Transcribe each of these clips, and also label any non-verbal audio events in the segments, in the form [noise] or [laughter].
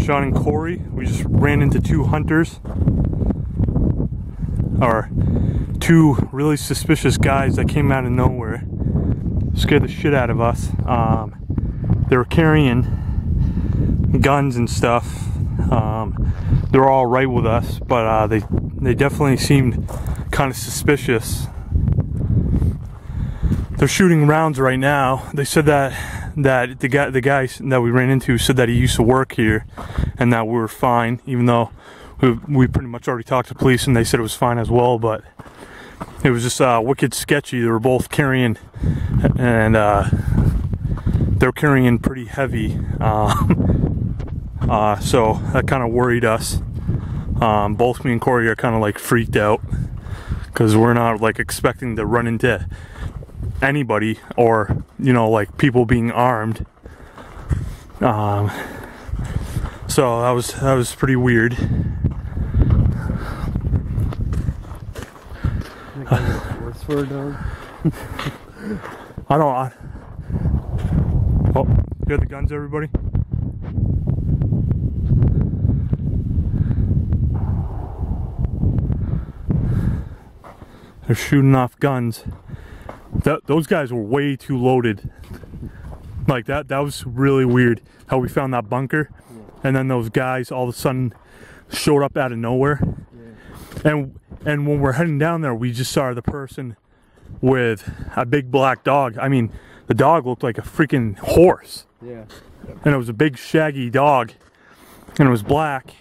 Sean and Corey. We just ran into two hunters, or two really suspicious guys that came out of nowhere. Scared the shit out of us. Um, they were carrying guns and stuff. Um, they're all right with us, but uh, they they definitely seemed kind of suspicious. They're shooting rounds right now. They said that that the guy the guy that we ran into said that he used to work here and that we were fine, even though we, we pretty much already talked to police and they said it was fine as well. But it was just uh, wicked sketchy. They were both carrying and uh, they're carrying pretty heavy. Um, [laughs] uh, so that kind of worried us. Um, both me and Corey are kind of like freaked out because we're not like expecting to run into anybody or you know like people being armed. Um, so that was that was pretty weird. For a dog. I don't. I, oh, got the guns, everybody. They're shooting off guns. That those guys were way too loaded. Like that. That was really weird. How we found that bunker, and then those guys all of a sudden showed up out of nowhere. And and when we're heading down there, we just saw the person with a big black dog. I mean, the dog looked like a freaking horse, Yeah. and it was a big shaggy dog, and it was black.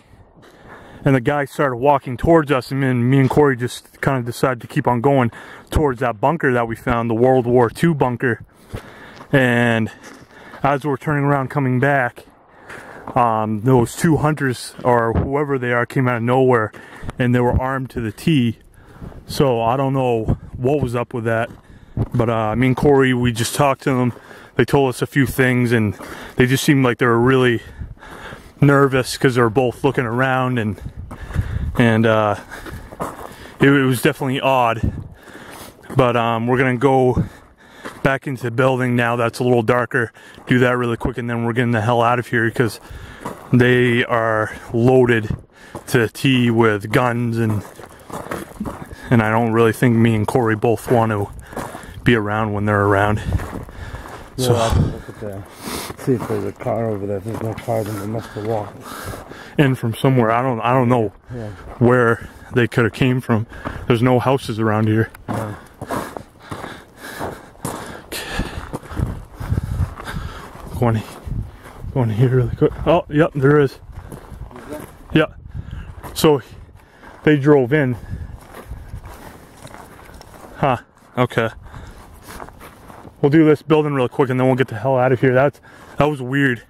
And the guy started walking towards us, and then me and Corey just kind of decided to keep on going towards that bunker that we found, the World War II bunker. And as we're turning around coming back, um, those two hunters or whoever they are came out of nowhere, and they were armed to the T. So I don't know what was up with that, but uh, me and Corey, we just talked to them. They told us a few things, and they just seemed like they were really nervous because they were both looking around, and and uh, it, it was definitely odd. But um, we're gonna go back into the building now. That's a little darker. Do that really quick, and then we're getting the hell out of here because they are loaded to T with guns and and I don't really think me and Corey both want to be around when they're around. So- We'll have to look at the, see if there's a car over there. If there's no car, then they must have walked. And from somewhere I don't I don't know Yeah. where they could have came from. There's no houses around here. No. Going going here really quick. Oh, yep, there is. Yeah. So they drove in. Huh. Okay. We'll do this building real quick and then we'll get the hell out of here. That's that was weird.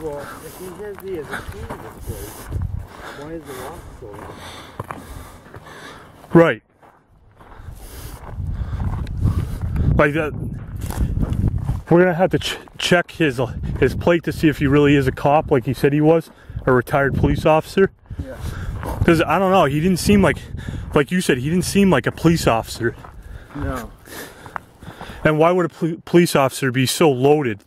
Well, if he says he a key to this place, why is the lock so? Right. Like that. We're gonna have to ch- check his his plate to see if he really is a cop, like he said he was, a retired police officer. Yeah. Because I don't know, he didn't seem like, like you said, he didn't seem like a police officer. No. And why would a pol- police officer be so loaded?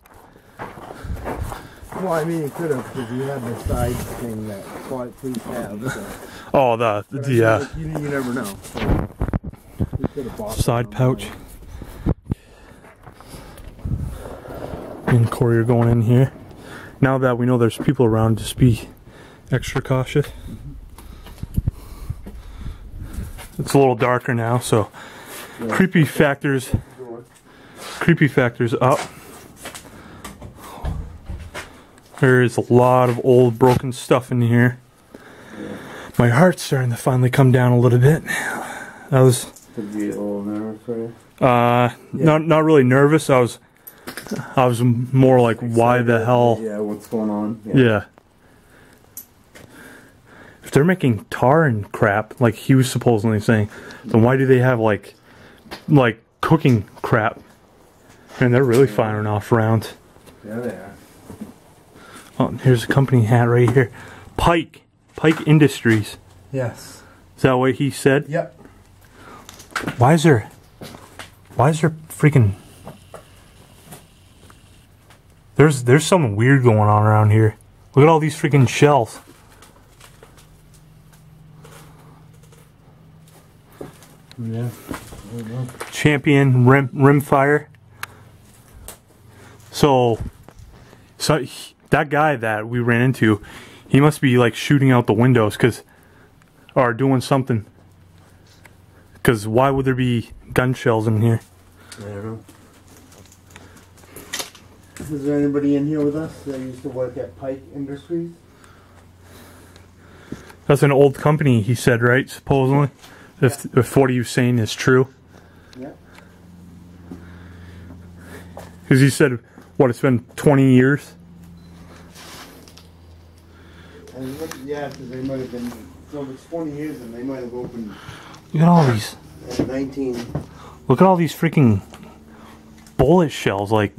Well, I mean, he could have, because you had the side thing that quiet police have. So. [laughs] Oh, the But the uh, you, you never know. So. He could have bought side pouch. And Corey are going in here. Now that we know there's people around, just be extra cautious. It's a little darker now, so creepy factors. Creepy factors up. There is a lot of old broken stuff in here. My heart's starting to finally come down a little bit. I was Could be a little nervous for you. uh, not not really nervous. I was, I was more like, why the hell? Yeah, what's going on? Yeah. If they're making tar and crap, like he was supposedly saying, then why do they have like, like cooking crap? And they're really firing off rounds. Yeah, they are. Oh, here's a company hat right here, Pike, Pike Industries. Yes. Is that what he said? Yep. Why is there, why is there freaking? There's there's something weird going on around here. Look at all these freaking shells. Yeah. Champion rim rimfire. So, so he- that guy that we ran into, he must be like shooting out the windows, cause, or doing something. Cause why would there be gun shells in here? I don't know. Is there anybody in here with us that used to work at Pike Industries? That's an old company, he said, right? Supposedly, if if what are you saying is true, Yeah. because he said, what it's been 20 years. And what, yeah, because they might have been, so if it's 20 years and they might have opened Look at all these. 19. Look at all these freaking bullet shells. Like,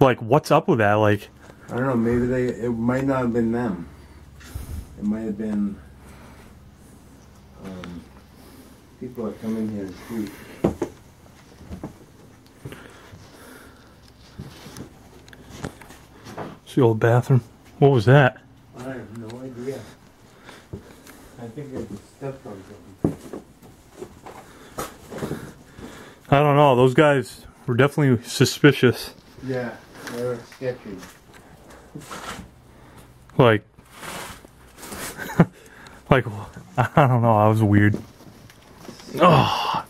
like what's up with that? Like, I don't know, maybe they, it might not have been them. It might have been um, people that come in here and shoot. It's the old bathroom. What was that? I have no idea. I think it stepped on something. I don't know. Those guys were definitely suspicious. Yeah, they're sketchy. Like, [laughs] like I don't know. That was weird. Oh,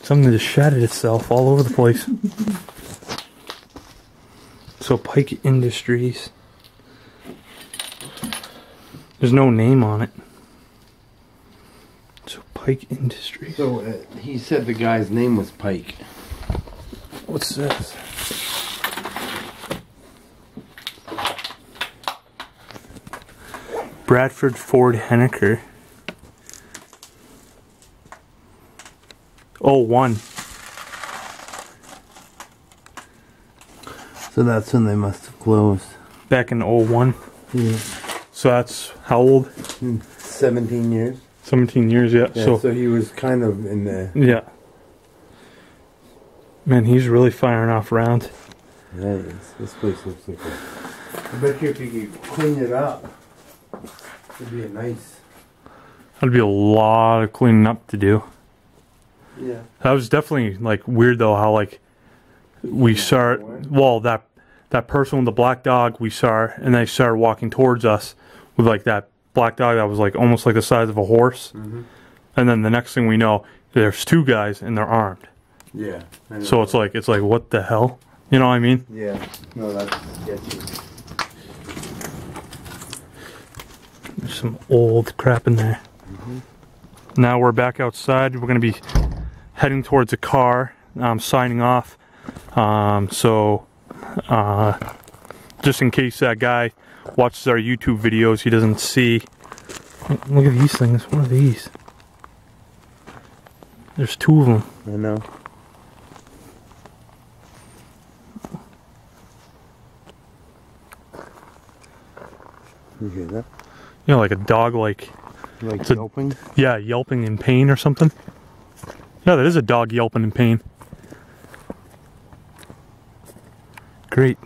something just shattered itself all over the place. So Pike Industries. There's no name on it. So Pike Industries. So uh, he said the guy's name was Pike. What's this? Bradford Ford Henniker. Oh, one. So that's when they must have closed. Back in 01. Yeah. So that's how old? Hmm. 17 years. 17 years, yeah. Yeah, so, so, he was kind of in there. yeah. Man, he's really firing off rounds. Nice. This place looks like a. I bet you if you could clean it up, it'd be a nice. That'd be a lot of cleaning up to do. Yeah. That was definitely like weird though how like we saw well that that person with the black dog we saw and they started walking towards us with like that black dog that was like almost like the size of a horse. Mhm. and then the next thing we know there's two guys and they're armed. Yeah. So it's like it's like what the hell? You know what I mean? Yeah. No, that's sketchy. there's some old crap in there. Now we're back outside. We're gonna be heading towards a car. I'm signing off um, so uh, just in case that guy watches our YouTube videos, he doesn't see. Look at these things. What are these? There's two of them. I know. You hear that? You know, like a dog, like Like It's a- yelping? yeah, yelping in pain or something. Yeah, that is a dog yelping in pain. Great.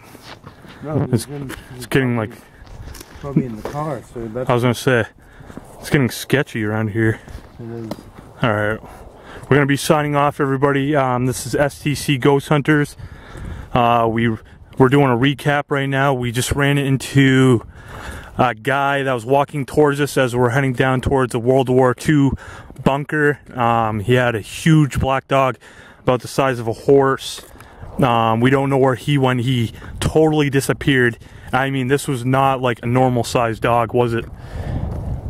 No, It's- he's It's getting like probably in the car, so that's I was gonna say, it's getting sketchy around here. it is. All right, we're gonna be signing off, everybody. Um, this is STC Ghost Hunters. Uh, we we're doing a recap right now. We just ran into a guy that was walking towards us as we're heading down towards a World War II bunker. Um, he had a huge black dog, about the size of a horse. Um, we don't know where he went. He totally disappeared. I mean, this was not like a normal sized dog, was it?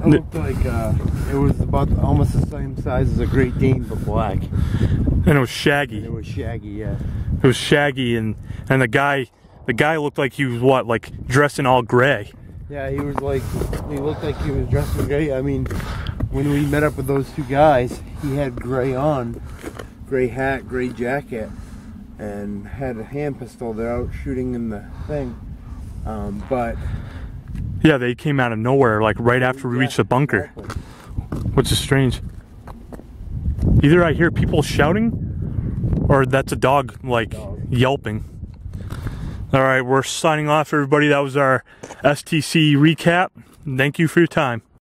It looked like uh, it was about almost the same size as a Great Dane, but black. And it was shaggy. And it was shaggy, yeah. It was shaggy, and and the guy, the guy looked like he was what, like dressed in all gray. Yeah, he was like, he looked like he was dressed in gray. I mean, when we met up with those two guys, he had gray on, gray hat, gray jacket, and had a hand pistol. They're out shooting in the thing. Um, but Yeah, they came out of nowhere, like right after we reached the bunker, Exactly. which is strange. Either I hear people shouting, or that's a dog like Dog. yelping. All right, we're signing off, everybody. That was our STC recap. Thank you for your time.